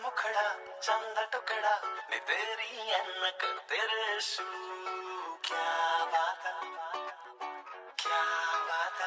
मुखड़ा चंद टुकड़ा ने तेरी अनक तेरे शू क्या बात क्या बात